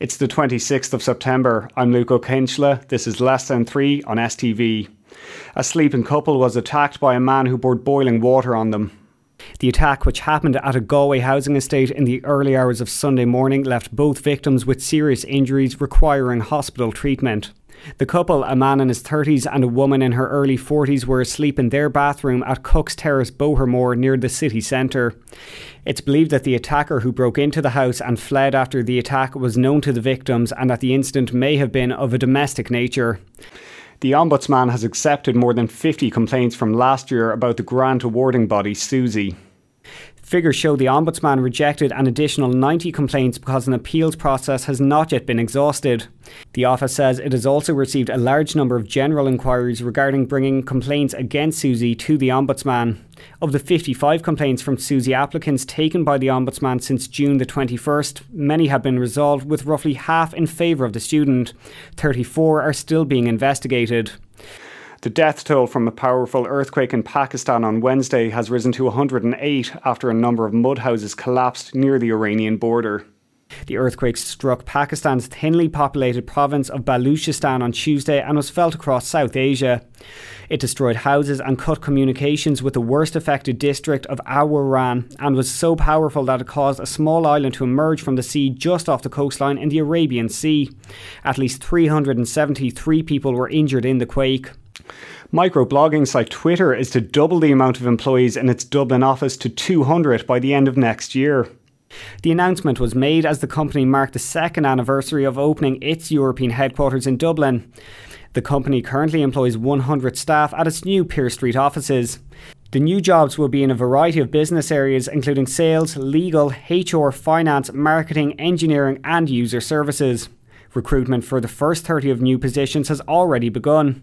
It's the 26th of September. I'm Luc Ó Cinnseala. This is Less Than Three on STV. A sleeping couple was attacked by a man who poured boiling water on them. The attack, which happened at a Galway housing estate in the early hours of Sunday morning, left both victims with serious injuries requiring hospital treatment. The couple, a man in his 30s and a woman in her early 40s, were asleep in their bathroom at Cook's Terrace, Bohermore, near the city centre. It's believed that the attacker who broke into the house and fled after the attack was known to the victims and that the incident may have been of a domestic nature. The Ombudsman has accepted more than 50 complaints from last year about the grant awarding body, SUSI. Figures show the Ombudsman rejected an additional 90 complaints because an appeals process has not yet been exhausted. The office says it has also received a large number of general inquiries regarding bringing complaints against SUSI to the Ombudsman. Of the 55 complaints from SUSI applicants taken by the Ombudsman since June the 21st, many have been resolved with roughly half in favour of the student. 34 are still being investigated. The death toll from a powerful earthquake in Pakistan on Wednesday has risen to 108 after a number of mud houses collapsed near the Iranian border. The earthquake struck Pakistan's thinly populated province of Baluchistan on Tuesday and was felt across South Asia. It destroyed houses and cut communications with the worst affected district of Awaran and was so powerful that it caused a small island to emerge from the sea just off the coastline in the Arabian Sea. At least 373 people were injured in the quake. Microblogging site Twitter is to double the amount of employees in its Dublin office to 200 by the end of next year. The announcement was made as the company marked the second anniversary of opening its European headquarters in Dublin. The company currently employs 100 staff at its new Pearse Street offices. The new jobs will be in a variety of business areas, including sales, legal, HR, finance, marketing, engineering, and user services. Recruitment for the first 30 of new positions has already begun.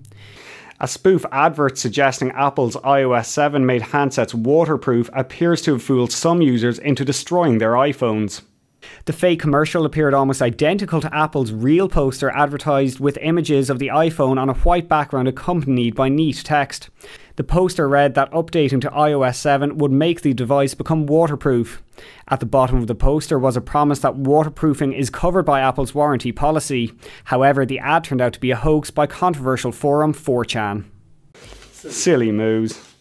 A spoof advert suggesting Apple's iOS 7 made handsets waterproof appears to have fooled some users into destroying their iPhones. The fake commercial appeared almost identical to Apple's real poster advertised with images of the iPhone on a white background accompanied by neat text. The poster read that updating to iOS 7 would make the device become waterproof. At the bottom of the poster was a promise that waterproofing is covered by Apple's warranty policy. However, the ad turned out to be a hoax by controversial forum 4chan. Silly moves.